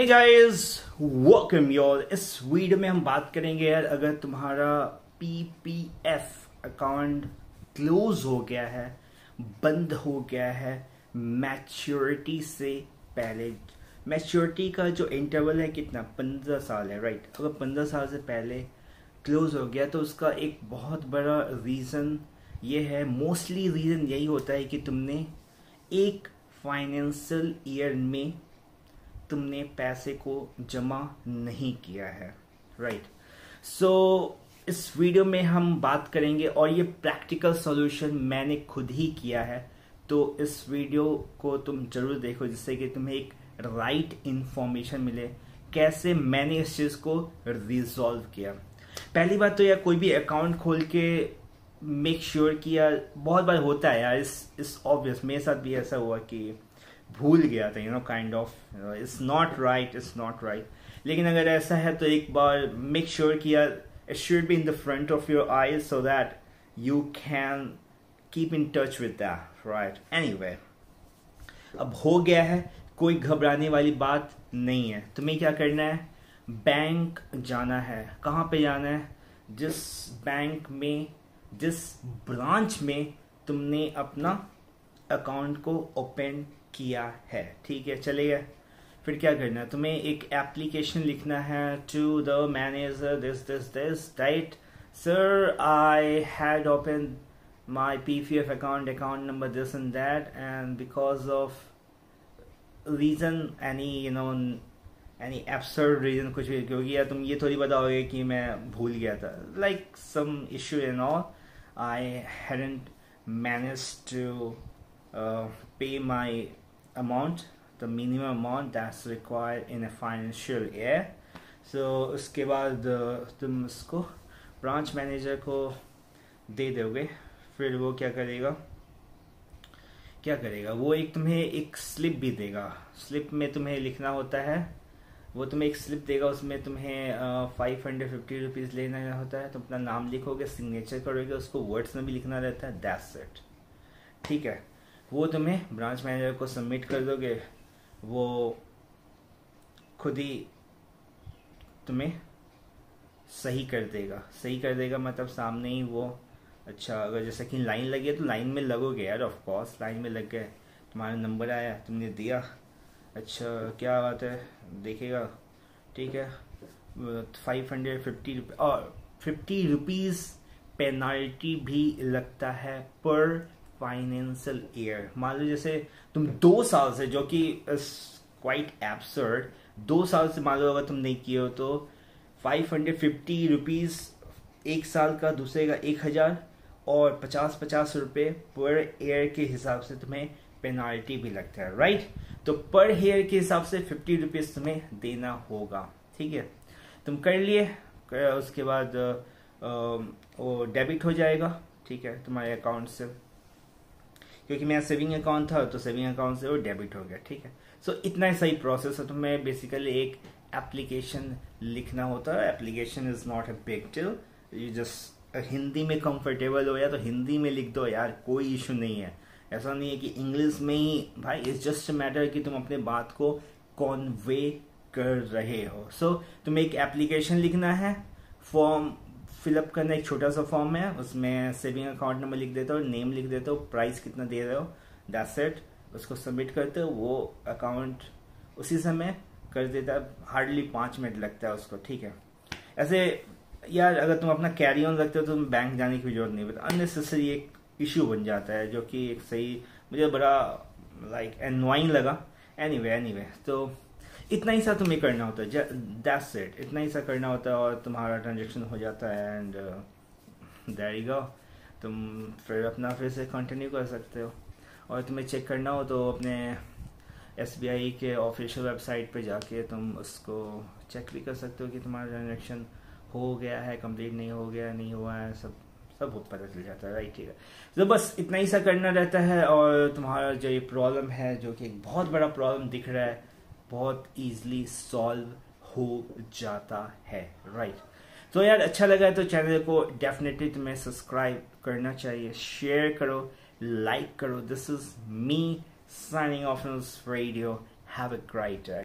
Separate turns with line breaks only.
Hey guys welcome your इस video में हम बात करेंगे यार, अगर तुम्हारा पीपीएफ अकाउंट क्लोज हो गया है, बंद हो गया है मैच्योरिटी से पहले मैच्योरिटी का जो इंटरवल है कितना? पंद्रह साल है राइट अगर पंद्रह साल से पहले क्लोज हो गया तो उसका एक बहुत बड़ा रीज़न ये है मोस्टली रीज़न यही होता है कि तुमने एक फाइनेंशियल ईयर में तुमने पैसे को जमा नहीं किया है राइट right. सो so, इस वीडियो में हम बात करेंगे और ये प्रैक्टिकल सॉल्यूशन मैंने खुद ही किया है तो इस वीडियो को तुम ज़रूर देखो जिससे कि तुम्हें एक राइट इंफॉर्मेशन मिले कैसे मैंने इस चीज़ को रिजॉल्व किया पहली बात तो यार कोई भी अकाउंट खोल के मेक श्योर sure बहुत बार होता है यार इस इस ऑब्वियस मेरे साथ भी ऐसा हुआ कि भूल गया था you know kind of it's not right it's not right लेकिन अगर ऐसा है तो एक बार मेक श्योर sure कि it should be in the front of your eyes so that you can keep in touch with that right anyway अब हो गया है, कोई घबराने वाली बात नहीं है। तुम्हें क्या करना है? बैंक जाना है। कहाँ पे जाना है? जिस बैंक में, जिस ब्रांच में तुमने अपना अकाउंट को ओपन किया है। ठीक है, चलिए। फिर क्या करना है? तुम्हें एक एप्लीकेशन लिखना है to the manager this this this right sir I had open my PPF account account number this and that and because of reason any you know any absurd reason कुछ भी, क्योंकि या तुम ये थोड़ी बताओगे कि मैं भूल गया था। Like some issue and all I hadn't manage to uh, pay my amount the minimum amount that's required in a financial year so उसके बाद तुम उसको ब्रांच मैनेजर को दे दोगे फिर वो क्या करेगा क्या करेगा वो एक तुम्हें एक स्लिप भी देगा स्लिप में तुम्हें लिखना होता है वो तुम्हें एक स्लिप देगा उसमें तुम्हें फाइव हंड्रेड फिफ्टी रुपीज़ लेना होता है तुम अपना नाम लिखोगे सिग्नेचर करोगे उसको वर्ड्स में भी लिखना रहता है दैट्स इट ठीक है वो तुम्हें ब्रांच मैनेजर को सबमिट कर दोगे, वो खुद ही तुम्हें सही कर देगा। सही कर देगा मतलब सामने ही वो अच्छा अगर जैसे कि लाइन लगी है तो लाइन में लगोगे यार ऑफ़ कोर्स लाइन में लग गए। तुम्हारा नंबर आया, तुमने दिया। अच्छा क्या बात है? देखेगा। ठीक है। फाइव हंड्रेड फिफ्टी और फिफ्टी रुपीज़ पेनाल्टी भी लगता है पर फाइनेंशियल ईयर मान लो जैसे तुम दो साल से, जो कि क्वाइट एब्सर्ड दो साल से मान लो अगर तुम नहीं किए हो तो फाइव हंड्रेड फिफ्टी रुपीज़ एक साल का, दूसरे का एक हज़ार और पचास पचास रुपये पर ईयर के हिसाब से तुम्हें पेनाल्टी भी लगता है राइट तो पर हेयर के हिसाब से फिफ्टी रुपीज़ तुम्हें देना होगा, ठीक है? तुम कर लिए, उसके बाद वो डेबिट हो जाएगा, ठीक है, तुम्हारे अकाउंट से। क्योंकि मेरा सेविंग अकाउंट था तो सेविंग अकाउंट से वो डेबिट हो गया ठीक है? सो so, इतना ही सही प्रोसेस है तुम्हें बेसिकली एक एप्लीकेशन लिखना होता है। Application is not a big till you just Hindi में कंफर्टेबल हो या तो हिंदी में लिख दो यार कोई इशू नहीं है। ऐसा नहीं है कि इंग्लिश में ही भाई इट्स जस्ट मैटर कि तुम अपने बात को कॉन्वे कर रहे हो। सो so, तुम्हें एक एप्लीकेशन लिखना है फॉर्म फिलअप करना एक छोटा सा फॉर्म है, उसमें सेविंग अकाउंट नंबर लिख देते हो नेम लिख देते हो प्राइस कितना दे रहे हो इट उसको सबमिट करते हो, वो अकाउंट उसी समय कर देता है हार्डली पाँच मिनट लगता है उसको, ठीक है? ऐसे, यार, अगर तुम अपना कैरी ऑन रखते हो तो तुम बैंक जाने की ज़रूरत नहीं पड़ती अननेसेसरी एक इश्यू बन जाता है, जो कि एक सही, मुझे बड़ा लाइक एनवाइंग लगा. एनी वे एनी वे तो इतना ही सा तुम्हें करना होता है। दैट्स इट इतना ही सा करना होता है और तुम्हारा ट्रांजेक्शन हो जाता है एंड दैट गो तुम फिर अपना फिर से कंटिन्यू कर सकते हो। और तुम्हें चेक करना हो तो अपने एसबीआई के ऑफिशियल वेबसाइट पे जाके तुम उसको चेक भी कर सकते हो कि तुम्हारा ट्रांजेक्शन हो गया है कंप्लीट नहीं हो गया, नहीं हुआ है, सब सब बहुत पता चल जाता है। राइट ठीक है। तो बस इतना ही सा करना रहता है और तुम्हारा जो ये प्रॉब्लम है, जो कि एक बहुत बड़ा प्रॉब्लम दिख रहा है बहुत ईजिली सॉल्व हो जाता है राइट right. तो यार अच्छा लगा तो चैनल को डेफिनेटली तुम्हें सब्सक्राइब करना चाहिए शेयर करो लाइक करो। This is me signing off radio have a great